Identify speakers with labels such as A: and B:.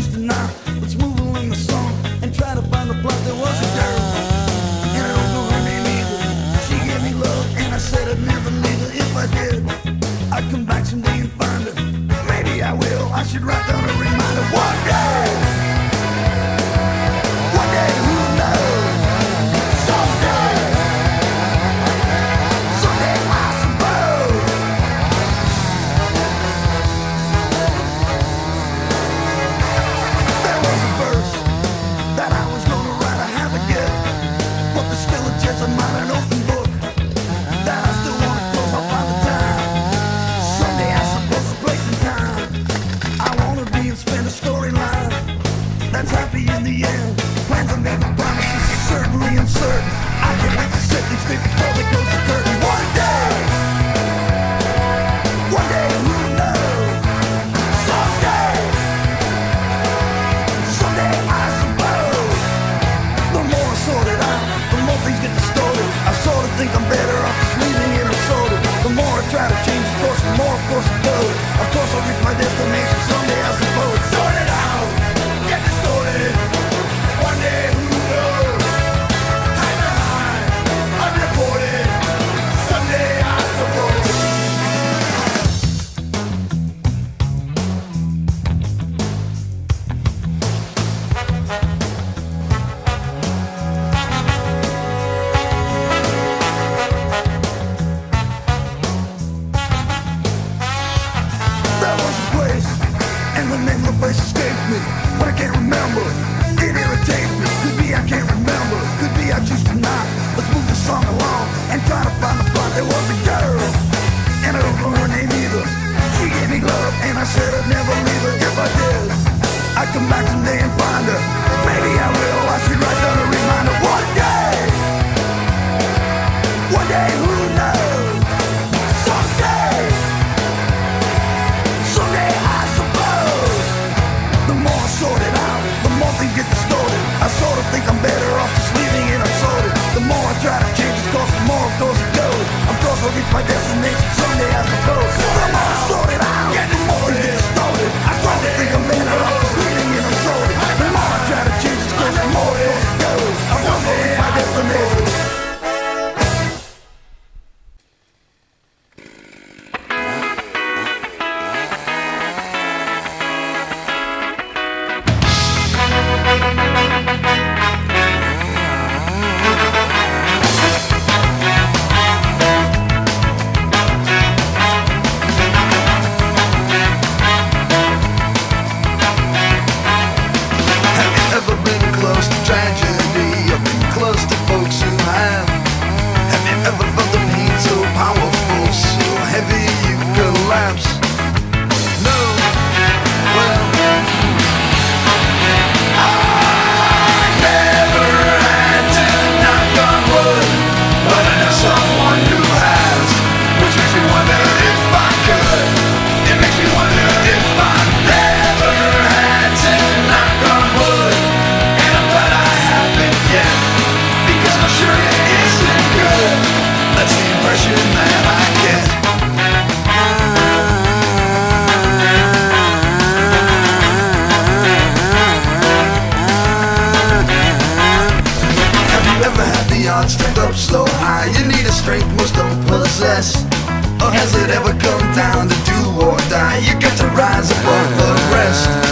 A: Let's move along the song and try to find the plot that was ah. there. And I don't know her name either. She gave me love, and I said I'd never leave her if I did. I'd come back someday and find her. Maybe I will. I should write the change course, forced to go Of course I'll reach my destination someday I suppose. just a. Let's move the song along and try to find the fun. There was a girl, and I don't know her name either. She gave me love, and I said I'd never leave her if I did. I come back someday and find her. Maybe I will. hard, up, slow, high. You need a strength most don't possess. Or has it
B: ever come down to do or die? You got to rise above the rest.